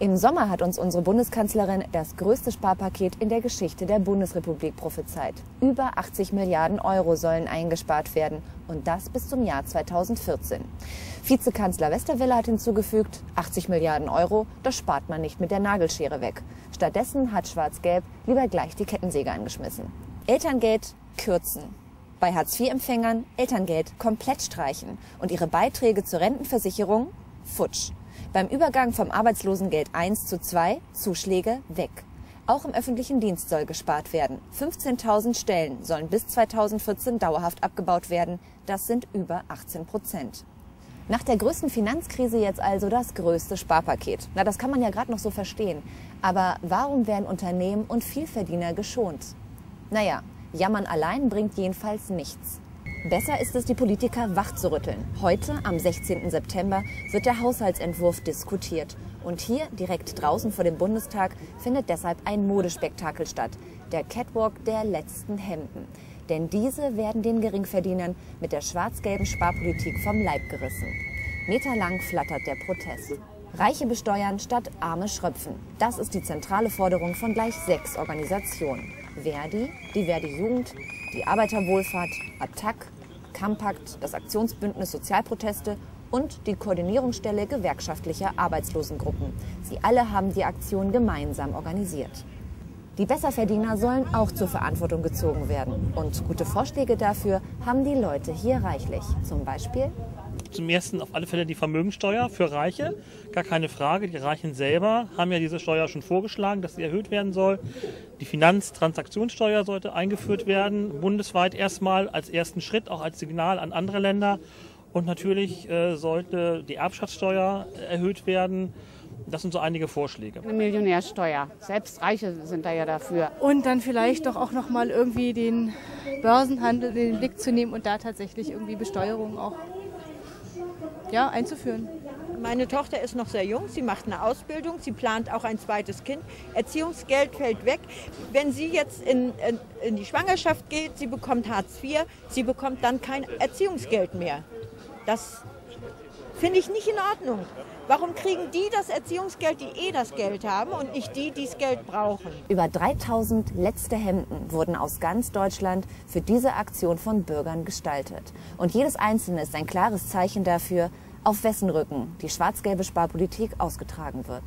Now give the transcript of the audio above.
Im Sommer hat uns unsere Bundeskanzlerin das größte Sparpaket in der Geschichte der Bundesrepublik prophezeit. Über 80 Milliarden Euro sollen eingespart werden und das bis zum Jahr 2014. Vizekanzler Westerwelle hat hinzugefügt, 80 Milliarden Euro, das spart man nicht mit der Nagelschere weg. Stattdessen hat Schwarz-Gelb lieber gleich die Kettensäge angeschmissen. Elterngeld kürzen. Bei Hartz-IV-Empfängern Elterngeld komplett streichen und ihre Beiträge zur Rentenversicherung futsch. Beim Übergang vom Arbeitslosengeld 1 zu 2 Zuschläge weg. Auch im öffentlichen Dienst soll gespart werden. 15.000 Stellen sollen bis 2014 dauerhaft abgebaut werden. Das sind über 18 Prozent. Nach der größten Finanzkrise jetzt also das größte Sparpaket. Na, das kann man ja gerade noch so verstehen. Aber warum werden Unternehmen und Vielverdiener geschont? Naja, jammern allein bringt jedenfalls nichts. Besser ist es, die Politiker wachzurütteln. Heute, am 16. September, wird der Haushaltsentwurf diskutiert. Und hier, direkt draußen vor dem Bundestag, findet deshalb ein Modespektakel statt. Der Catwalk der letzten Hemden. Denn diese werden den Geringverdienern mit der schwarz-gelben Sparpolitik vom Leib gerissen. Meterlang flattert der Protest. Reiche besteuern statt arme schröpfen. Das ist die zentrale Forderung von gleich sechs Organisationen. Verdi, die Verdi Jugend, die Arbeiterwohlfahrt, Attac, Campakt, das Aktionsbündnis Sozialproteste und die Koordinierungsstelle gewerkschaftlicher Arbeitslosengruppen. Sie alle haben die Aktion gemeinsam organisiert. Die Besserverdiener sollen auch zur Verantwortung gezogen werden. Und gute Vorschläge dafür haben die Leute hier reichlich. Zum Beispiel zum ersten auf alle Fälle die Vermögensteuer für Reiche. Gar keine Frage. Die Reichen selber haben ja diese Steuer schon vorgeschlagen, dass sie erhöht werden soll. Die Finanztransaktionssteuer sollte eingeführt werden, bundesweit erstmal als ersten Schritt, auch als Signal an andere Länder. Und natürlich äh, sollte die Erbschaftssteuer erhöht werden. Das sind so einige Vorschläge. Eine Millionärsteuer. Selbst Reiche sind da ja dafür. Und dann vielleicht doch auch noch mal irgendwie den Börsenhandel in den Blick zu nehmen und da tatsächlich irgendwie Besteuerung auch ja, einzuführen. Meine Tochter ist noch sehr jung, sie macht eine Ausbildung, sie plant auch ein zweites Kind. Erziehungsgeld fällt weg. Wenn sie jetzt in, in, in die Schwangerschaft geht, sie bekommt Hartz IV, sie bekommt dann kein Erziehungsgeld mehr. Das finde ich nicht in Ordnung. Warum kriegen die das Erziehungsgeld, die eh das Geld haben und nicht die, die das Geld brauchen? Über 3000 letzte Hemden wurden aus ganz Deutschland für diese Aktion von Bürgern gestaltet. Und jedes einzelne ist ein klares Zeichen dafür, auf wessen Rücken die schwarz-gelbe Sparpolitik ausgetragen wird.